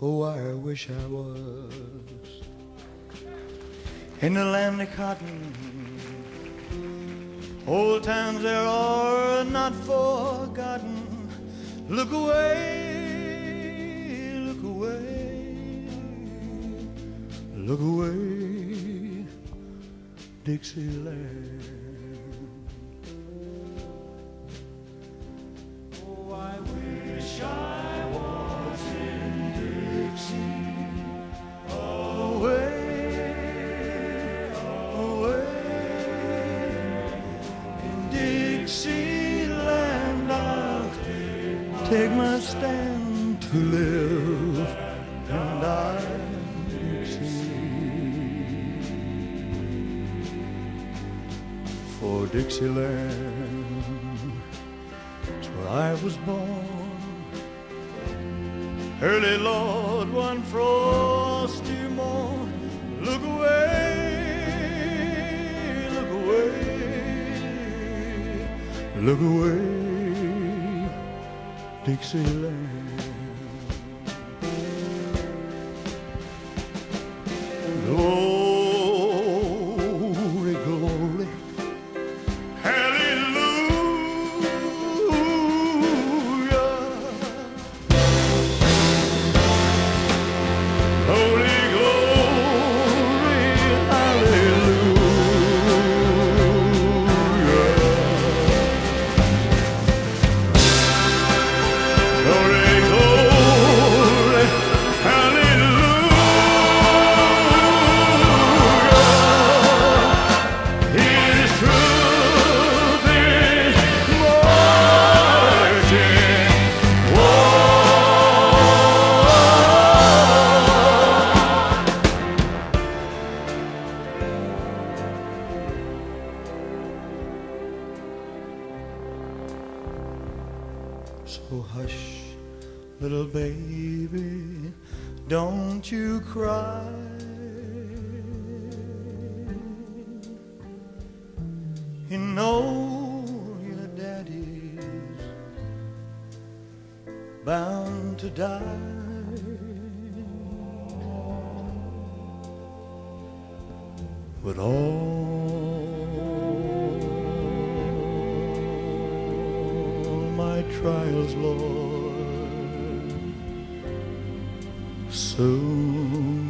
Oh, I wish I was in the land of cotton. Old times there are not forgotten. Look away, look away, look away, Dixieland. Take my stand to live and die. Dixie. For Dixieland is where I was born. Early Lord, one frosty morn. Look away, look away, look away, Dixieland. So hush, little baby, don't you cry. You know your daddy's bound to die. But all trials, Lord, soon